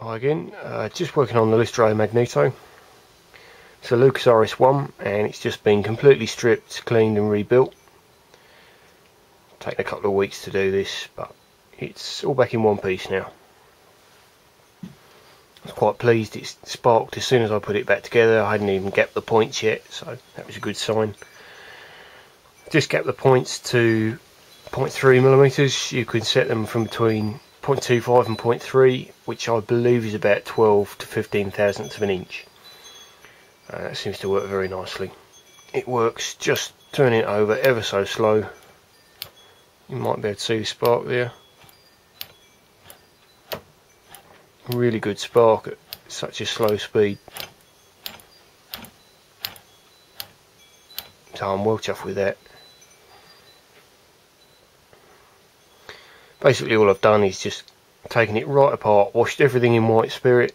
Hi again, uh, just working on the Lister Magneto. It's a Lucas RS1 and it's just been completely stripped, cleaned and rebuilt. Taken a couple of weeks to do this, but it's all back in one piece now. I was quite pleased it sparked as soon as I put it back together. I hadn't even gapped the points yet, so that was a good sign. Just gapped the points to 0.3 millimeters. You can set them from between 0.25 and 0.3 which I believe is about 12 to 15 thousandths of an inch. Uh, that seems to work very nicely. It works just turning it over ever so slow. You might be able to see the spark there. Really good spark at such a slow speed. So I'm well chuffed with that basically all I've done is just taken it right apart, washed everything in white spirit,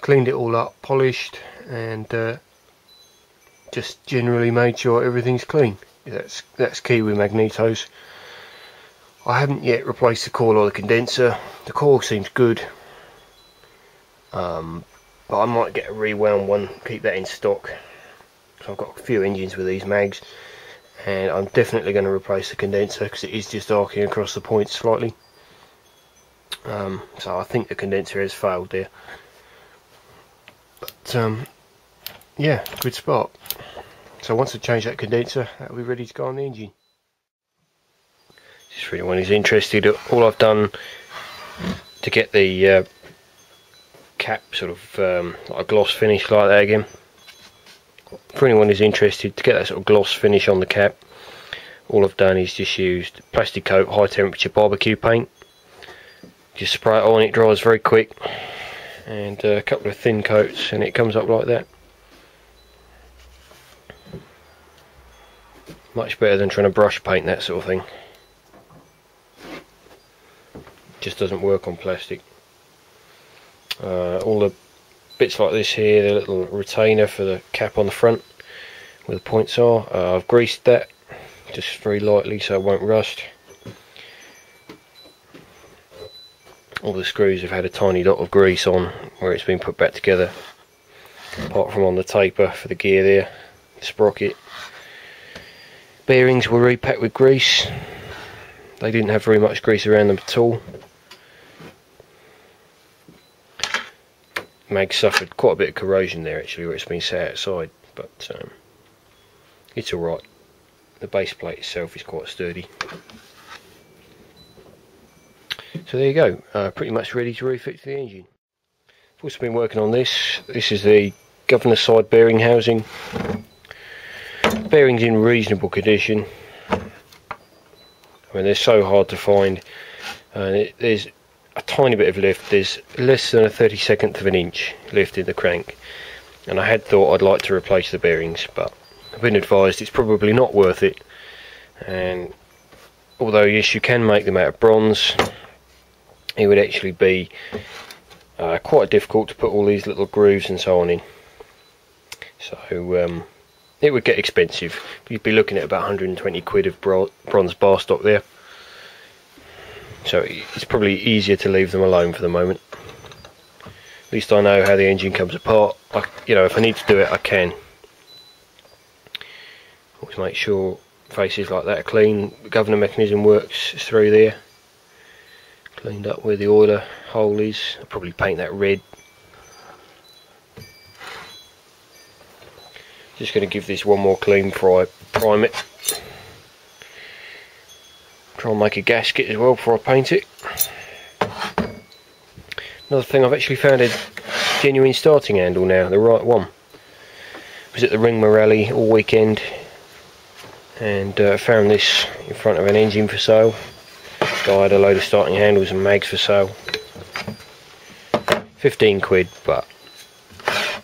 cleaned it all up, polished, and uh, just generally made sure everything's clean. That's that's key with magnetos. I haven't yet replaced the coil or the condenser. The coil seems good, um, but I might get a rewound one, keep that in stock. So I've got a few engines with these mags and I'm definitely going to replace the condenser because it is just arcing across the points slightly. Um, so I think the condenser has failed there. But um, yeah good spot. So once I change that condenser that'll be ready to go on the engine. Just for anyone who's interested. All I've done to get the uh, cap sort of um, like a gloss finish like that again for anyone who's interested to get that sort of gloss finish on the cap all I've done is just used PlastiKote high temperature barbecue paint. Just spray it on it dries very quick. And a couple of thin coats and it comes up like that. Much better than trying to brush paint that sort of thing. Just doesn't work on plastic. Uh, all the bits like this here, the little retainer for the cap on the front where the points are. Uh, I've greased that just very lightly so it won't rust. All the screws have had a tiny dot of grease on where it's been put back together apart from on the taper for the gear there, the sprocket. Bearings were repacked with grease. They didn't have very much grease around them at all. Mag suffered quite a bit of corrosion there actually where it's been set outside but um, it's alright the base plate itself is quite sturdy. So there you go uh, pretty much ready to refit to the engine. I've also been working on this. This is the governor side bearing housing. Bearings in reasonable condition. I mean they're so hard to find and it, there's a tiny bit of lift. There's less than a 32nd of an inch lift in the crank. And I had thought I'd like to replace the bearings, but I've been advised it's probably not worth it. And although yes, you can make them out of bronze, it would actually be uh, quite difficult to put all these little grooves and so on in. So um, it would get expensive. You'd be looking at about 120 quid of bronze bar stock there so it's probably easier to leave them alone for the moment. At least I know how the engine comes apart. I, you know if I need to do it I can. Always make sure faces like that are clean. The governor mechanism works through there. Cleaned up where the oiler hole is. I'll probably paint that red. Just going to give this one more clean prime it Try and make a gasket as well before I paint it. Another thing, I've actually found a genuine starting handle now, the right one. I was at the Ring Rally all weekend and uh, found this in front of an engine for sale. Guy had a load of starting handles and mags for sale. 15 quid, but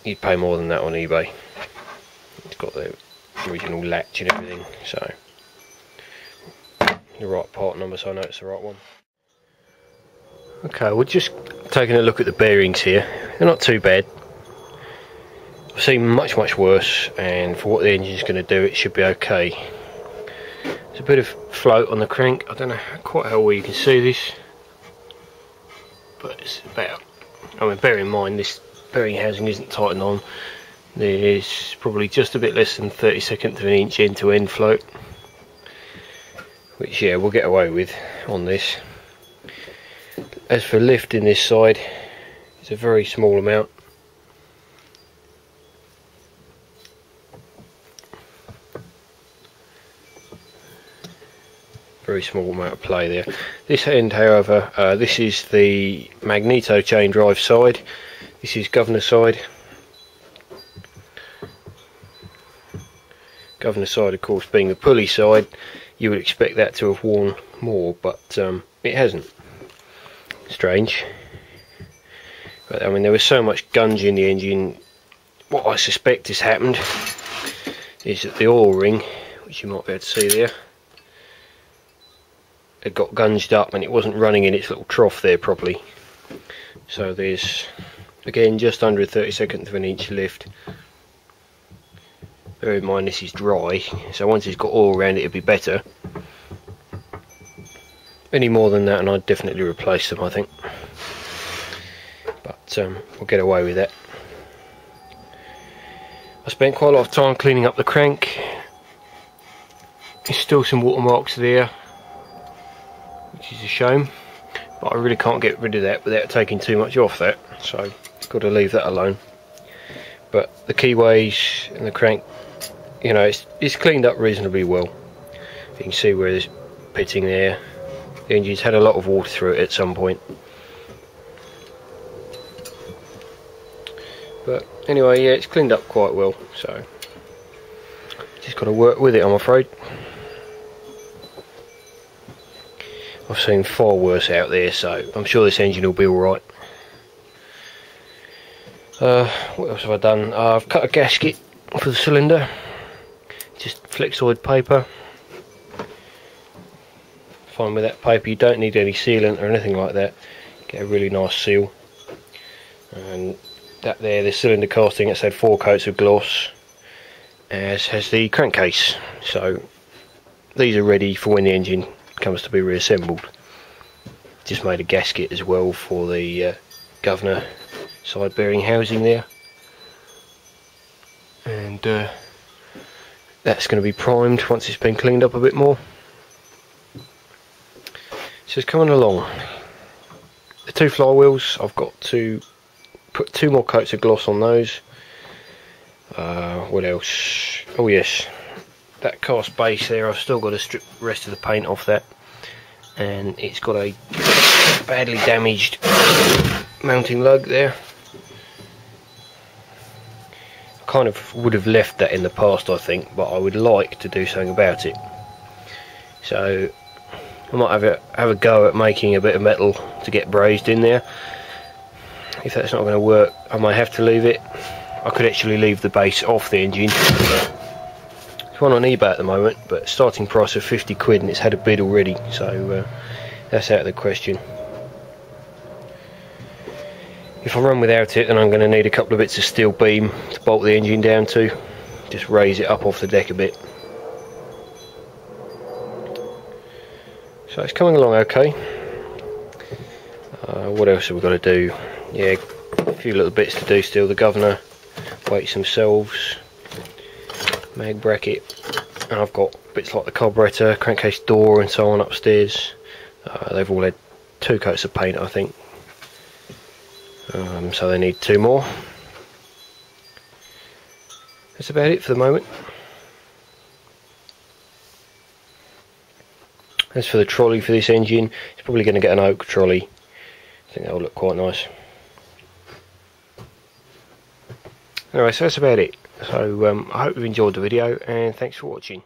you'd pay more than that on eBay. It's got the original latch and everything, so the right part number so I know it's the right one. Okay, we're just taking a look at the bearings here. They're not too bad. I've seen much, much worse, and for what the engine's going to do, it should be okay. There's a bit of float on the crank. I don't know quite how well you can see this, but it's about I mean bear in mind this bearing housing isn't tightened on there's probably just a bit less than 30 seconds of an inch end to end float which yeah we'll get away with on this as for lift in this side it's a very small amount very small amount of play there. This end, however, uh, this is the magneto chain drive side. This is governor side. Governor side, of course, being the pulley side, you would expect that to have worn more, but um, it hasn't. Strange. But I mean, there was so much gunge in the engine. What I suspect has happened is that the oil ring, which you might be able to see there, it got gunged up and it wasn't running in its little trough there properly so there's again just under a 32nd of an inch lift bear in mind this is dry. So once it's got oil around it it'll be better. Any more than that and I'd definitely replace them I think. But um, we'll get away with that. I spent quite a lot of time cleaning up the crank. There's still some watermarks there which is a shame. But I really can't get rid of that without taking too much off that. So got to leave that alone. But the keyways and the crank you know it's, it's cleaned up reasonably well you can see where there's pitting there the engine's had a lot of water through it at some point but anyway yeah it's cleaned up quite well so just got to work with it I'm afraid I've seen far worse out there, so I'm sure this engine will be alright. Uh, what else have I done? Uh, I've cut a gasket for the cylinder, just flexoid paper. Fine with that paper, you don't need any sealant or anything like that. Get a really nice seal. And that there, the cylinder casting, it's had four coats of gloss, as has the crankcase. So these are ready for when the engine comes to be reassembled. Just made a gasket as well for the uh, governor side bearing housing there. And uh, that's going to be primed once it's been cleaned up a bit more. So it's coming along. The two flywheels, I've got to put two more coats of gloss on those. Uh, what else? Oh yes, that cast base there, I've still got to strip the rest of the paint off that. And it's got a badly damaged mounting lug there. I kind of would have left that in the past I think, but I would like to do something about it. So I might have a, have a go at making a bit of metal to get brazed in there. If that's not going to work, I might have to leave it. I could actually leave the base off the engine it's one on eBay at the moment, but starting price of 50 quid and it's had a bid already, so uh, that's out of the question. If I run without it, then I'm going to need a couple of bits of steel beam to bolt the engine down to, just raise it up off the deck a bit. So it's coming along okay. Uh, what else have we got to do? Yeah, a few little bits to do still. The governor, weights themselves, mag bracket and I've got bits like the carburetor, crankcase door and so on upstairs uh, they've all had two coats of paint I think um, so they need two more. That's about it for the moment. As for the trolley for this engine it's probably going to get an oak trolley. I think that'll look quite nice. Anyway so that's about it. So um, I hope you've enjoyed the video and thanks for watching.